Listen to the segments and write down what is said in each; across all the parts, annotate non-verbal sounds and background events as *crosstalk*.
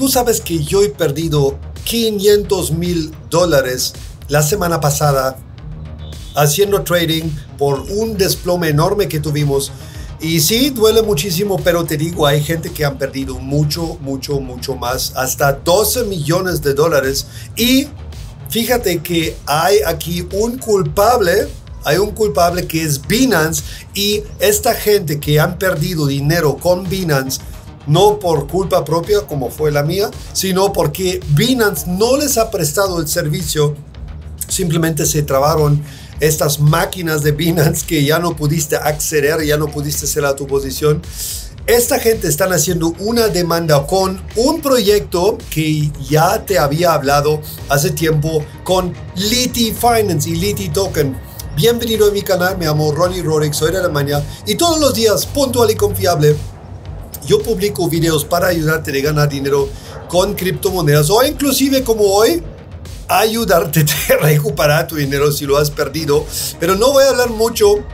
tú sabes que yo he perdido 500 mil dólares la semana pasada haciendo trading por un desplome enorme que tuvimos. Y sí, duele muchísimo, pero te digo, hay gente que han perdido mucho, mucho, mucho más, hasta 12 millones de dólares. Y fíjate que hay aquí un culpable, hay un culpable que es Binance y esta gente que han perdido dinero con Binance, no por culpa propia como fue la mía, sino porque Binance no les ha prestado el servicio, simplemente se trabaron estas máquinas de Binance que ya no pudiste acceder, ya no pudiste hacer a tu posición. Esta gente están haciendo una demanda con un proyecto que ya te había hablado hace tiempo con Liti Finance y Liti Token. Bienvenido a mi canal, me llamo Ronnie Rorick, soy de Alemania y todos los días, puntual y confiable, yo publico videos para ayudarte a ganar dinero con criptomonedas o inclusive como hoy, ayudarte *laughs* a recuperar tu dinero si lo has perdido. Pero no voy a hablar mucho.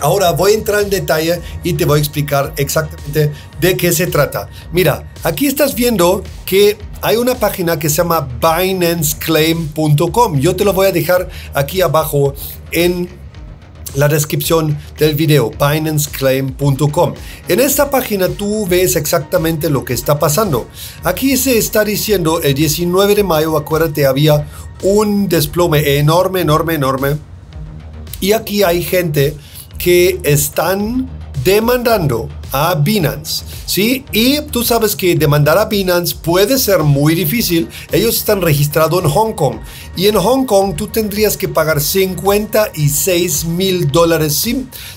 Ahora voy a entrar en detalle y te voy a explicar exactamente de qué se trata. Mira, aquí estás viendo que hay una página que se llama BinanceClaim.com. Yo te lo voy a dejar aquí abajo en la descripción del video, BinanceClaim.com. En esta página tú ves exactamente lo que está pasando. Aquí se está diciendo el 19 de mayo, acuérdate, había un desplome enorme, enorme, enorme. Y aquí hay gente que están demandando a Binance, ¿sí? Y tú sabes que demandar a Binance puede ser muy difícil. Ellos están registrados en Hong Kong y en Hong Kong tú tendrías que pagar 56 mil dólares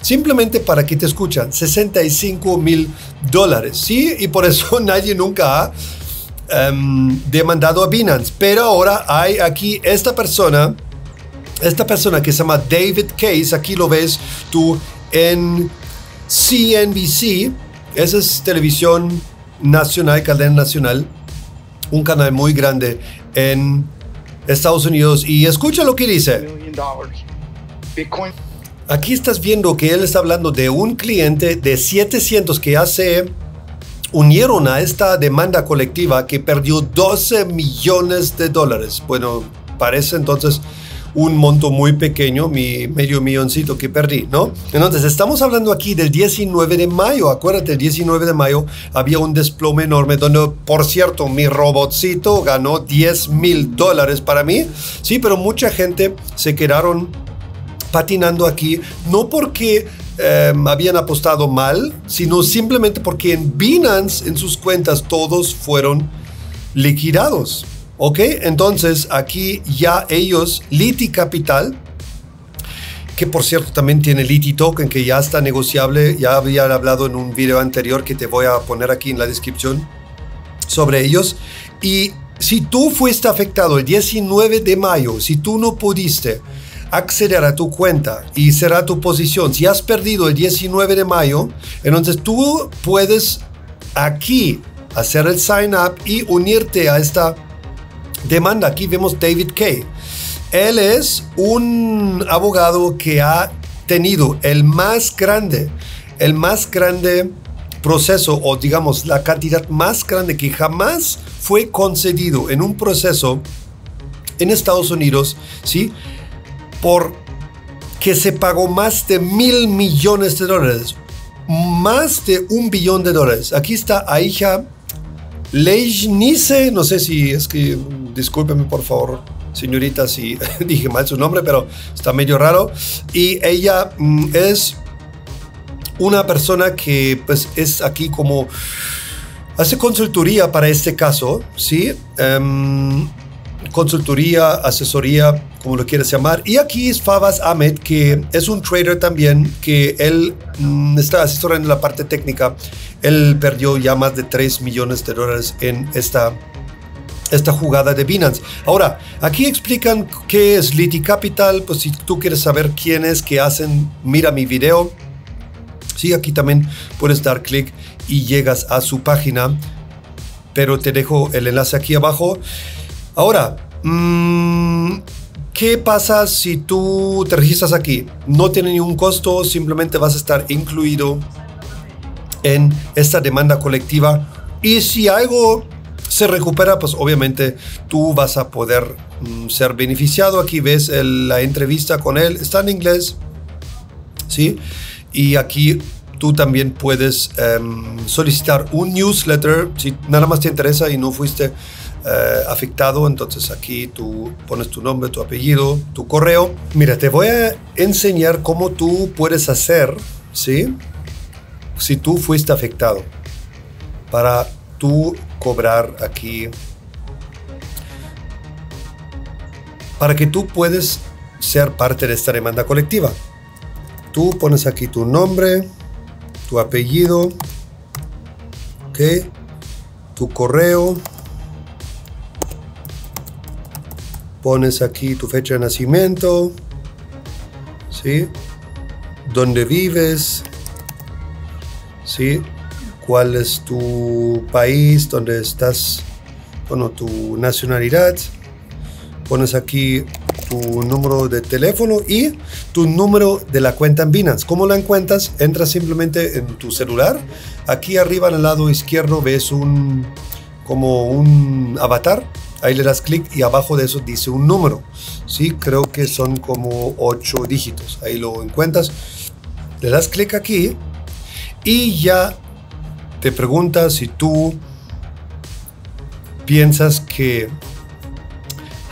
simplemente para que te escuchan, 65 mil dólares, ¿sí? Y por eso *laughs* nadie nunca ha em, demandado a Binance. Pero ahora hay aquí esta persona, esta persona que se llama David Case, aquí lo ves tú en CNBC, esa es televisión nacional, cadena nacional, un canal muy grande en Estados Unidos. Y escucha lo que dice. Aquí estás viendo que él está hablando de un cliente de 700 que hace unieron a esta demanda colectiva que perdió 12 millones de dólares. Bueno, parece entonces un monto muy pequeño, mi medio milloncito que perdí, ¿no? Entonces, estamos hablando aquí del 19 de mayo. Acuérdate, el 19 de mayo había un desplome enorme donde, por cierto, mi robotcito ganó 10 mil dólares para mí. Sí, pero mucha gente se quedaron patinando aquí, no porque em, habían apostado mal, sino simplemente porque en Binance, en sus cuentas, todos fueron liquidados. Ok, entonces aquí ya ellos, Liti Capital, que por cierto también tiene Liti Token, que ya está negociable, ya había hablado en un video anterior que te voy a poner aquí en la descripción sobre ellos. Y si tú fuiste afectado el 19 de mayo, si tú no pudiste acceder a tu cuenta y será tu posición, si has perdido el 19 de mayo, entonces tú puedes aquí hacer el sign up y unirte a esta demanda. Aquí vemos David Kay. Él es un abogado que ha tenido el más grande, el más grande proceso o digamos la cantidad más grande que jamás fue concedido en un proceso en Estados Unidos, ¿sí? Por que se pagó más de mil millones de dólares, más de un billón de dólares. Aquí está Aisha Leijnice, no sé si es que discúlpeme por favor, señorita, si *laughs* dije mal su nombre, pero está medio raro. Y ella mm, es una persona que pues es aquí como hace consultoría para este caso, ¿sí? Em, consultoría, asesoría, como lo quieras llamar. Y aquí es Fabas Ahmed, que es un trader también, que él mm, está asesorando la parte técnica. Él perdió ya más de 3 millones de dólares en esta esta jugada de Binance. Ahora, aquí explican qué es Liti Capital, pues si tú quieres saber quién es, qué hacen, mira mi video. Sí, aquí también puedes dar clic y llegas a su página, pero te dejo el enlace aquí abajo. Ahora, mm, ¿qué pasa si tú te registras aquí? No tiene ningún costo, simplemente vas a estar incluido en esta demanda colectiva. Y si algo se recupera, pues obviamente tú vas a poder mm, ser beneficiado. Aquí ves la entrevista con él, está en inglés, ¿sí? Y aquí tú también puedes em, solicitar un newsletter si nada más te interesa y no fuiste eh, afectado. Entonces aquí tú pones tu nombre, tu apellido, tu correo. Mira, te voy a enseñar cómo tú puedes hacer, ¿sí? Si tú fuiste afectado para tú cobrar aquí para que tú puedes ser parte de esta demanda colectiva. Tú pones aquí tu nombre, tu apellido, ¿ok? Tu correo. Pones aquí tu fecha de nacimiento, ¿sí? Dónde vives, ¿sí? ¿Cuál es tu país, dónde estás, bueno, tu nacionalidad. Pones aquí tu número de teléfono y tu número de la cuenta en Binance. ¿Cómo la encuentras? Entras simplemente en tu celular. Aquí arriba en el lado izquierdo ves un como un avatar. Ahí le das clic y abajo de eso dice un número. Sí, creo que son como ocho dígitos. Ahí lo encuentras. Le das clic aquí y ya te preguntas si tú piensas que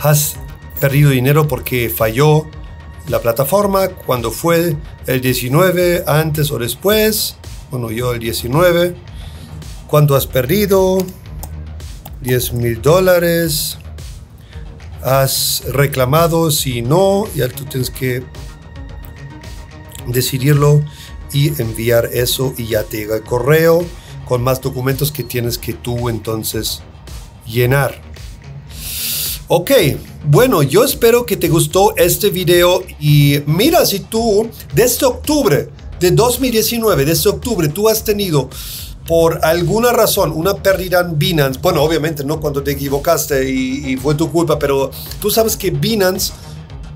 has perdido dinero porque falló la plataforma, cuando fue el 19, antes o después, bueno, yo el 19, cuánto has perdido, 10 mil dólares, has reclamado, si no, ya tú tienes que decidirlo y enviar eso y ya te llega el correo con más documentos que tienes que tú entonces llenar. Ok, bueno, yo espero que te gustó este video y mira si tú desde octubre de 2019, desde octubre, tú has tenido por alguna razón una pérdida en Binance, bueno, obviamente no cuando te equivocaste y, y fue tu culpa, pero tú sabes que Binance,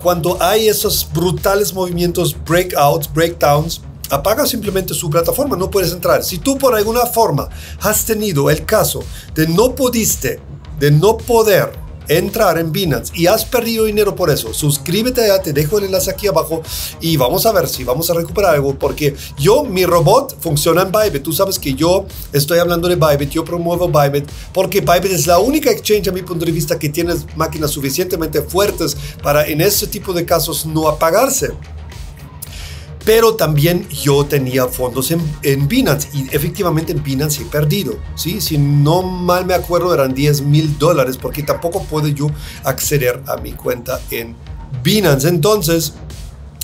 cuando hay esos brutales movimientos, breakouts, breakdowns, apaga simplemente su plataforma, no puedes entrar. Si tú por alguna forma has tenido el caso de no pudiste, de no poder entrar en Binance y has perdido dinero por eso, suscríbete ya, te dejo el enlace aquí abajo y vamos a ver si vamos a recuperar algo porque yo, mi robot funciona en Bybit. Tú sabes que yo estoy hablando de Bybit, yo promuevo Bybit porque Bybit es la única exchange a mi punto de vista que tiene máquinas suficientemente fuertes para en este tipo de casos no apagarse pero también yo tenía fondos en, en, Binance y efectivamente en Binance he perdido, ¿sí? Si no mal me acuerdo eran 10 mil dólares porque tampoco puedo yo acceder a mi cuenta en Binance. Entonces,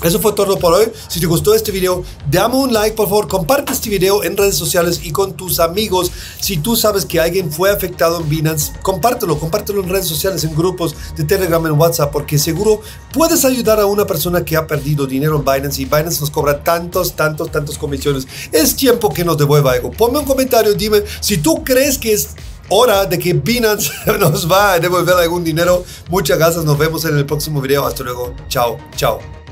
eso fue todo por hoy. Si te gustó este video, dame un like, por favor. Comparte este video en redes sociales y con tus amigos. Si tú sabes que alguien fue afectado en Binance, compártelo. Compártelo en redes sociales, en grupos de Telegram, en WhatsApp, porque seguro puedes ayudar a una persona que ha perdido dinero en Binance y Binance nos cobra tantos, tantos, tantos comisiones. Es tiempo que nos devuelva algo. Ponme un comentario, dime si tú crees que es hora de que Binance *laughs* nos va a devolver algún dinero. Muchas gracias, nos vemos en el próximo video. Hasta luego. Chao, chao.